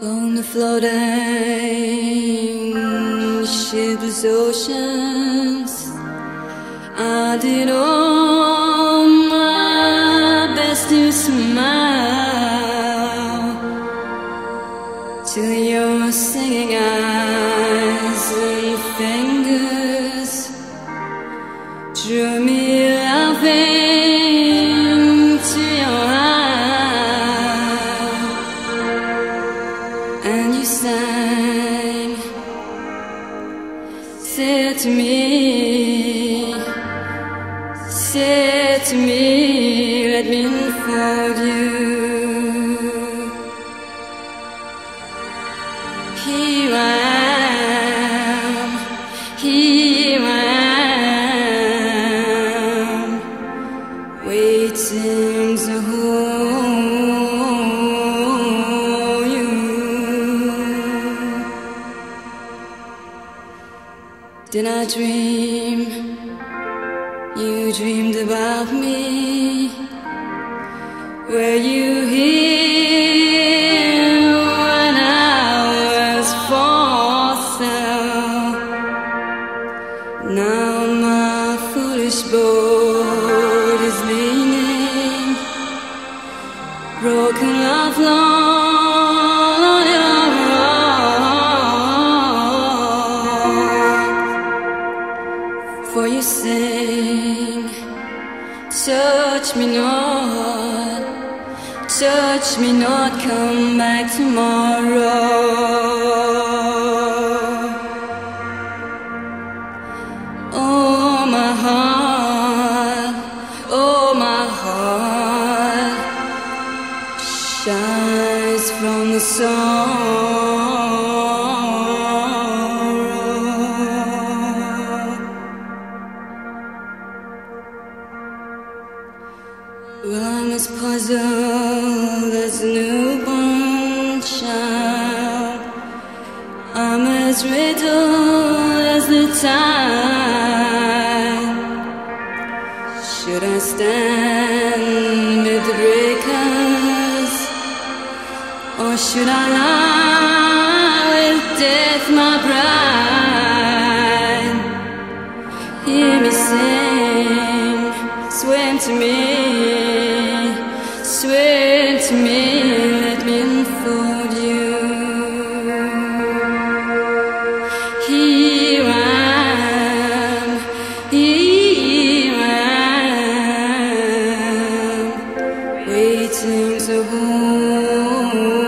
On the floating shipless oceans, I did all my best to smile to your singing eyes and fingers. Drew me laughing to me, to me, let me unfold you. Here I Did I dream? You dreamed about me. Were you here when I was for sale? Now my foolish boat is leaning, broken love long touch me not, touch me not, come back tomorrow. Oh my heart, oh my heart shines from the sorrow. I'm as puzzled as newborn child. I'm as riddled as the tide. Should I stand with the breakers, or should I lie with death, my bride? Hear me sing, swim to me, waiting to bloom.